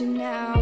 you now.